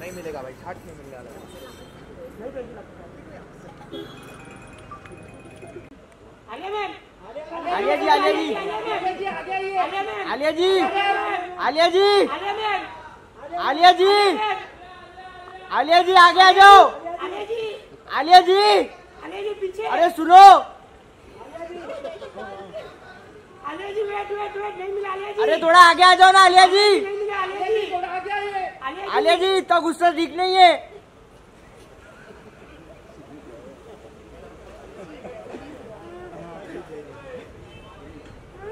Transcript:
नहीं मिलेगा भाई छाट नहीं मिलने वाला। आलिया जी आलिया जी। आलिया जी आलिया जी। आलिया जी। आलिया जी आगे आ जाओ। आलिया जी। पीछे। अरे सुनो। Alia ji wait wait wait नहीं मिला आलिया जी। अरे थोड़ा आगे आ जाओ ना आलिया जी। आलिया जी इतना गुस्सा ठीक नहीं है।